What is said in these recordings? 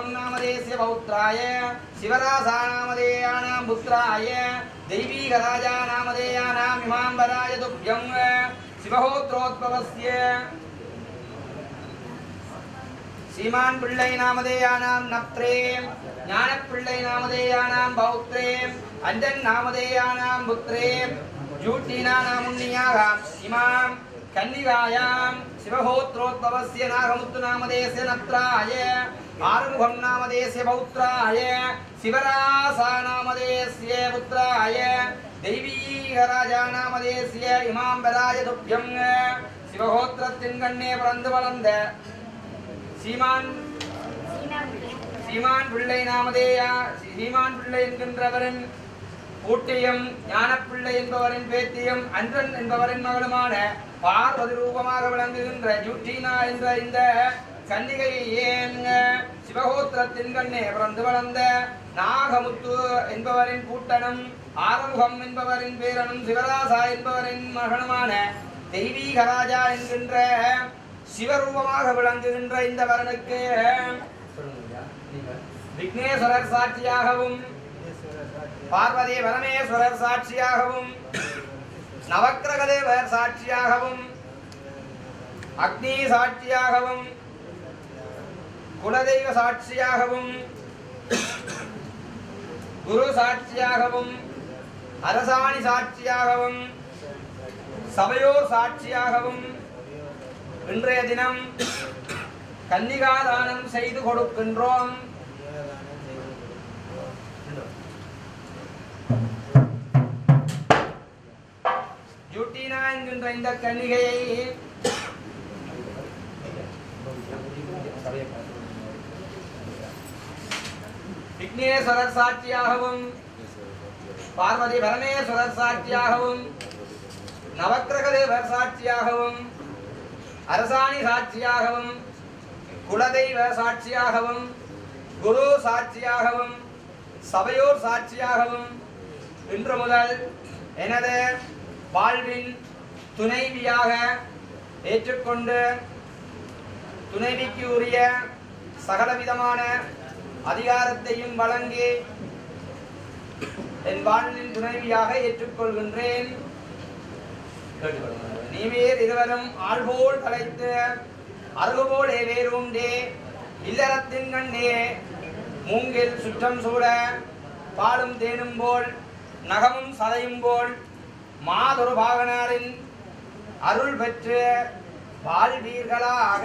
शिवं नामदेयस्य पौत्राय शिवरासानामधेयाणां पुत्राय दैवीगराजानामधेयानामिमाम्बराय तुभ्यं शिवहोत्रोद्भवस्य श्रीमान् पिळ्ळै नामधेयानां नत्रे ज्ञानपिळ्ळै नामधेयानां पौत्रे अञ्जन् नामधेयानां पुत्रे जूटीनानामुन्नियाः इमाम् கன்னிகாயாம் சிவஹோத்ரோத்பவஸ்ய நாகமுத்து நாமதேச நத்ராய ஆறுமுகம் நாமதேச பௌத்ராய சிவராசா நாமதேஸ்ய புத்ராய தெய்வீகராஜா நாமதேசிய இமாம்பராய துப்யம். சிவஹோத்திரத்தின் கண்ணே பிறந்து வளர்ந்த சீமான் சீமான் பிள்ளை நாமதேயா சீமான் பிள்ளை என்கின்றவரின் பூட்டியும் ஞானப்பிள்ளை என்பவரின் பேத்தியும் அன்றன் என்பவரின் மகளுமான பார்வதி ரூபமாக விளங்குகின்ற ஜூட்டீனா என்ற இந்த கன்னிகையை ஏன் சிவகோத்திரத்தின் கண்ணே பிறந்து வளர்ந்த நாகமுத்து என்பவரின் கூட்டனும் ஆறுமுகம் என்பவரின் பேரனும் சிவராசா என்பவரின் மகனுமான தெய்வீகராஜா என்கின்ற சிவரூபமாக விளங்குகின்ற இந்த வரனுக்கு விக்னேஸ்வரர் சாட்சியாகவும் பார்வதி பரமேஸ்வரர் சாட்சியாகவும் நவக்கிரகதேவர் சாட்சியாகவும் அக்னி சாட்சியாகவும் குலதெய்வ சாட்சியாகவும் குரு சாட்சியாகவும் அரசாணி சாட்சியாகவும் சபையோர் சாட்சியாகவும் இன்றைய தினம் கன்னிகாதானம் செய்து கொடுக்கின்றோம். ஜூட்டினா என்கின்ற இந்த கன்னிகையை விக்னேஸ்வரர் சாட்சியாகவும் பார்வதி பரமேஸ்வரர் சாட்சியாகவும் நவக்கிரகதேவர் சாட்சியாகவும் அரசாணி சாட்சியாகவும் குலதெய்வ சாட்சியாகவும் குரு சாட்சியாகவும் சபையோர் சாட்சியாகவும் இன்று முதல் எனது வாழ்வின் துணைவியாக ஏற்றுக்கொண்டு துணைவிக்கு உரிய சகலவிதமான அதிகாரத்தையும் வழங்கி என் வாழ்வின் துணைவியாக ஏற்றுக்கொள்கின்றேன். நீவேர் இருவரும் ஆள்போல் தலைத்து அருகுபோல் ஏவேரூண்டே இல்லறத்தின் கண்டே மூங்கில் சுற்றம் சூட பாலும் தேனும் போல் நகமும் சதையும் போல் மாதொரு பாகனாரின் அருள் பெற்று வாழ்வீர்களாக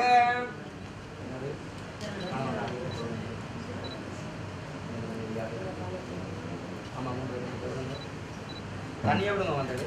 தண்ணியை விடுங்க வந்தது?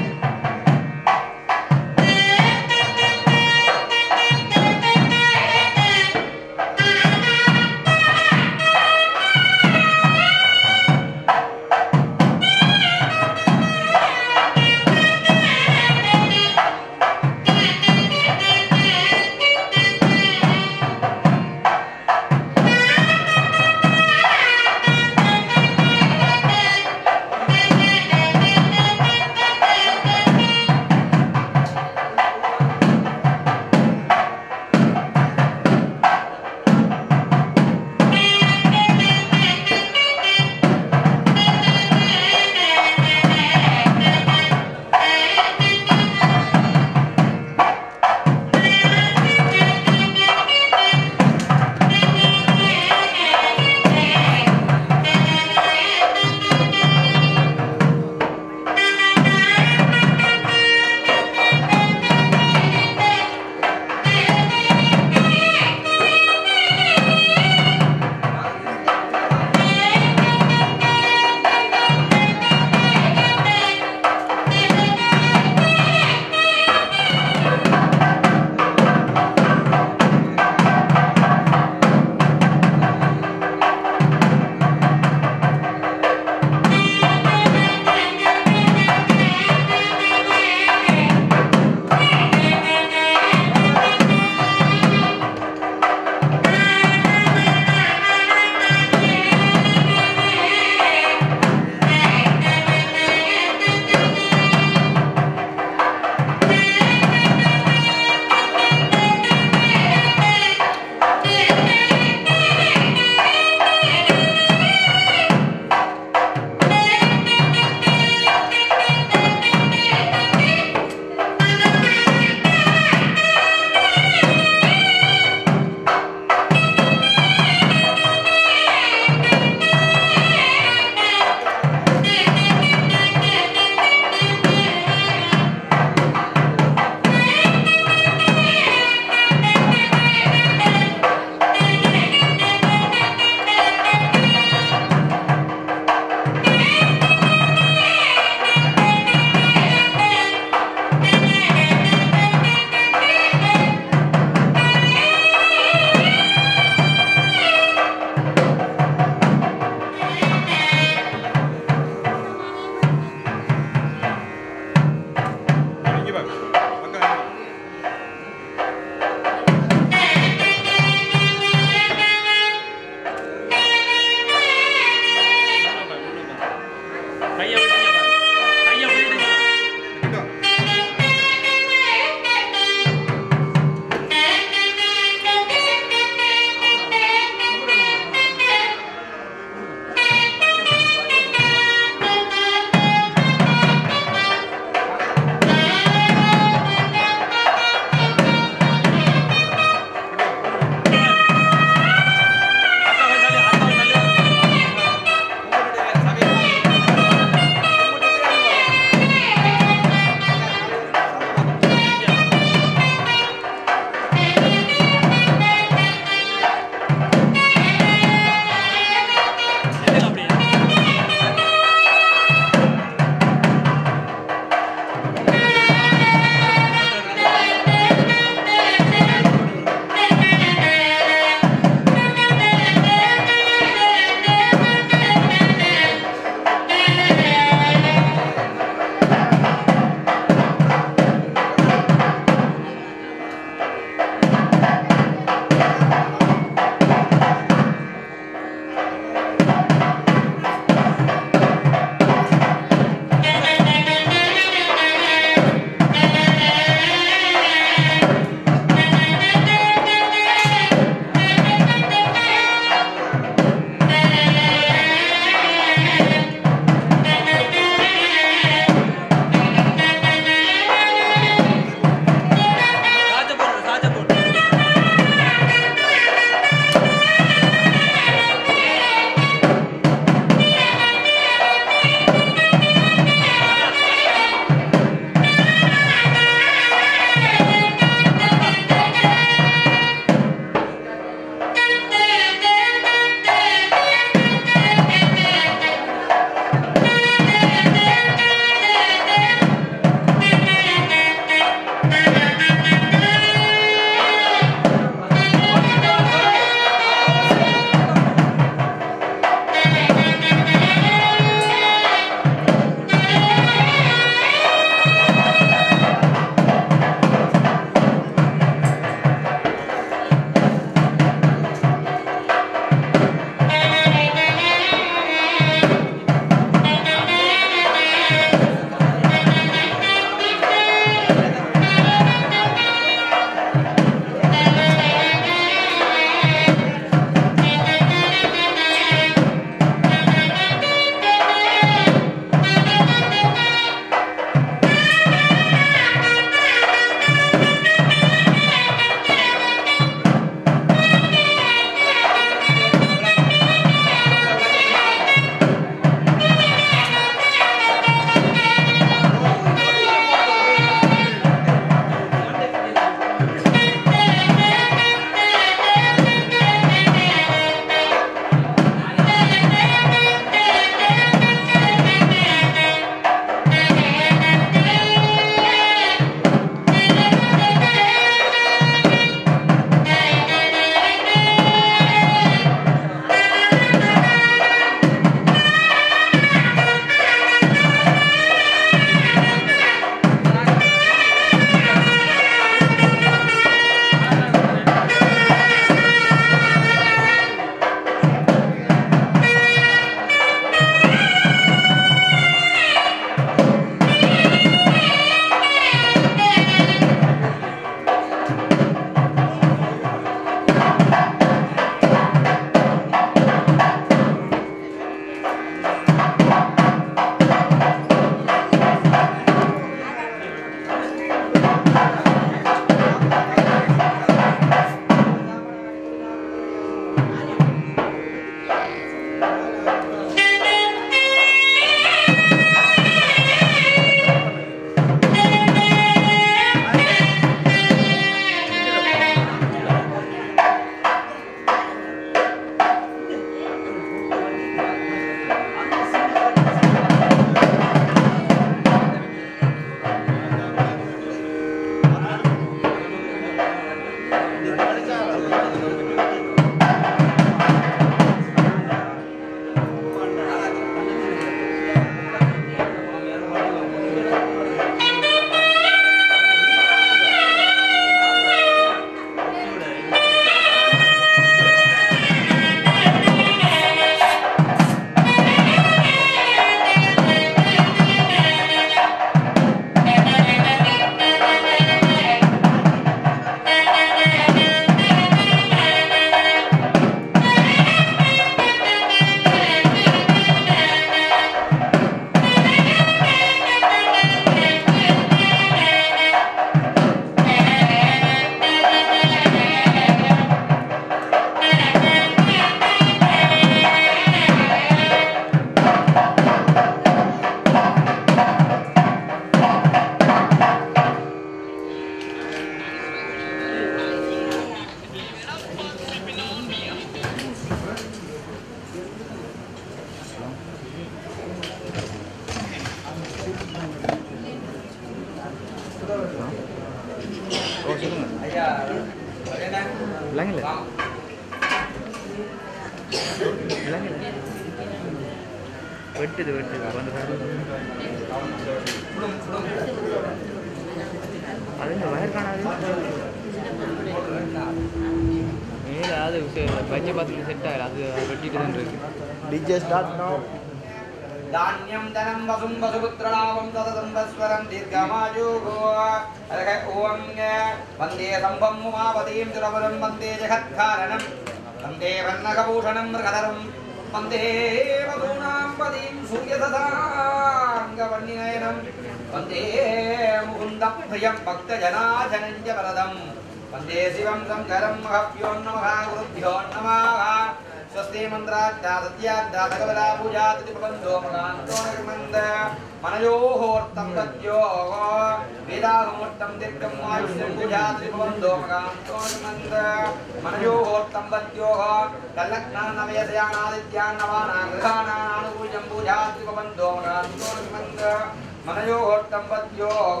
तद्योः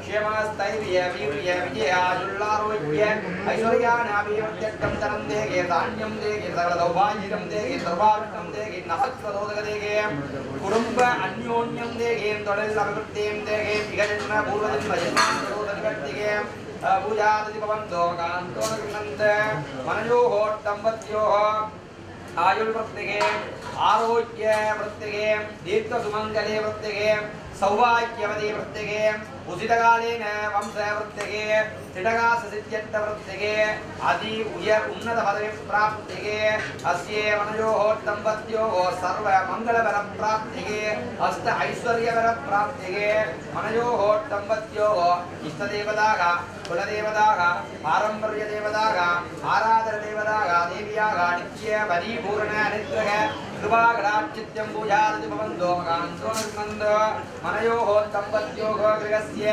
क्षेमस्थैर्य वीर्य विजयाजुल्लारोग्य ऐश्वर्यानाभिवत्यक्तं तरं देगे धान्यं देगे सकलसौभाग्यं देगे सर्वाभिष्टं देगे नहस्रदोदक देगे कुटुम्ब अन्योन्यं देगे தொழில் அபிவிருத்தியும் தேகே மிகஜன்ம பூர்வஜன்ம ஜன்மாந்தரோதனிவர்த்திகே भुजादति भवन्तो कान्तो न गृह्णन्ते मनयोहोट्टम्बत्योः आयुर्वृत्तिः आरोग्ये वृत्तिः दीर्घसुमङ्गले सौभाग्यवती वृत्तिगे उचितकालेन वंशवृत्तिगे तिटकाससिद्ध्यर्थवृत्तिगे अति उयर् उन्नतपदविप्राप्तिगे अस्ये वनयोः दम्पत्योः सर्वमङ्गलवरप्राप्तिगे अष्ट ऐश्वर्यवरप्राप्तिगे मनयोः दम्पत्योः इष्टदेवताः, कुलदेवताः, पारम्पर्यदेवताः, आराधनदेवताः, देव्याः नित्य परिपूर्ण अनुग्रह ध्रुवागराचित्यम्बुजादिभवन्दोमकान्तोन्मन्द मनयोहोत्तम्बद्योगगृहस्य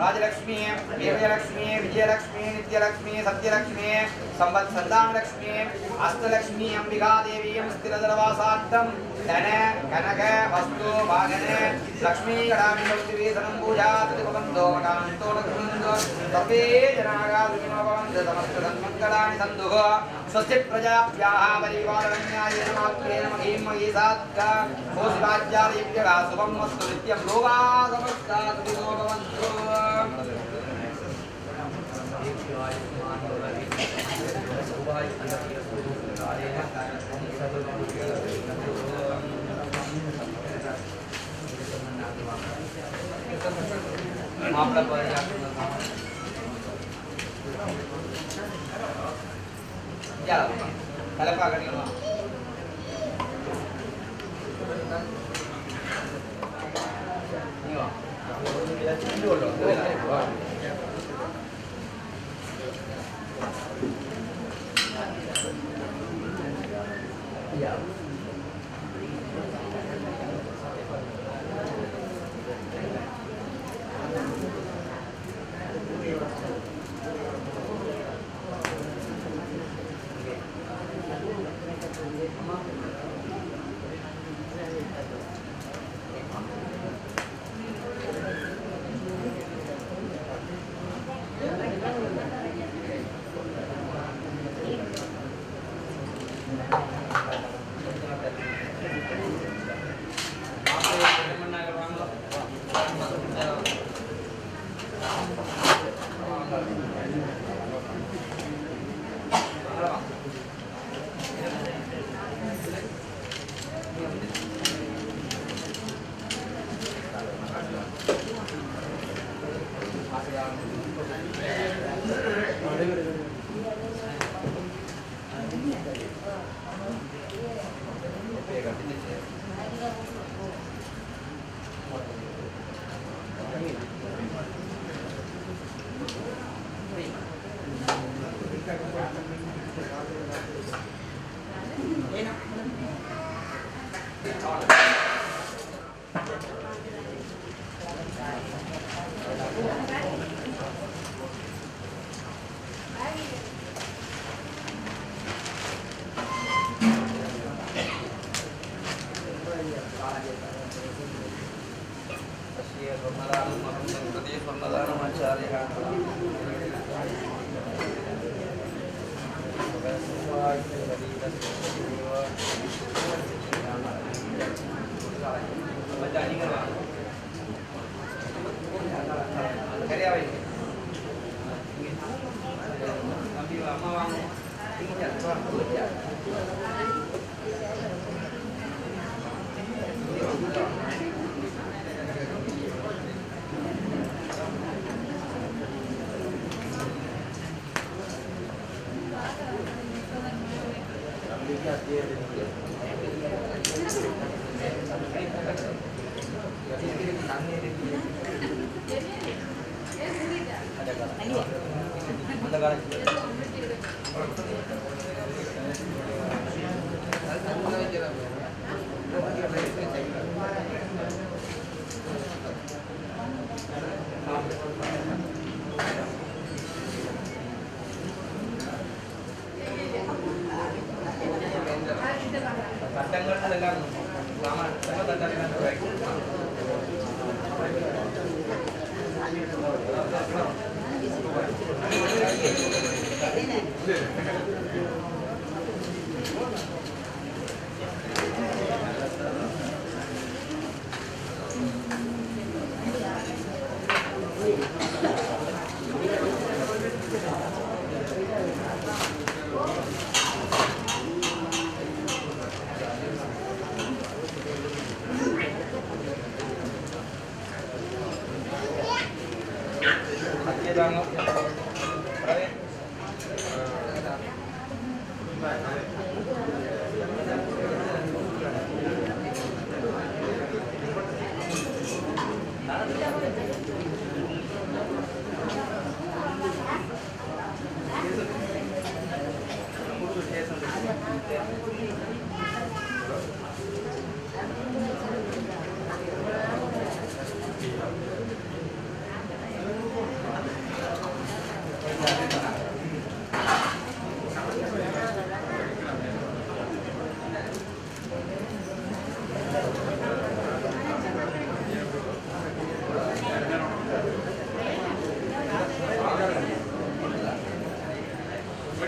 राजलक्ष्मी वीर्यलक्ष्मी विजयलक्ष्मी नित्यलक्ष्मी सत्यलक्ष्मी। संवत् सन्तानलक्ष्मी अष्टलक्ष्मी अम्बिका देवीं स्थिरदलवासार्थं धन, कनक, वस्तु भागने लक्ष्मी कडाभिषक्तिवेदनं पूजा तदिपवन्तो मकान्तो नन्दो सर्वे जनागादुकिमभवन्त समस्त सन्मङ्गलानि सन्दुः स्वस्ति प्रजाभ्याः परिवारण्यायेन मात्रेण महीं महीसात्का कोशिवाज्यादेव्यः शुभं वस्तु नित्यं लोकागमस्तात् भवन्तु மாப்பிள்ளை பாருங்க தலைப்பா கட்டிக்கணுமா நீ yeah.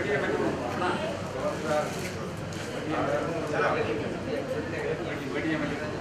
बढ़िया बढ़िया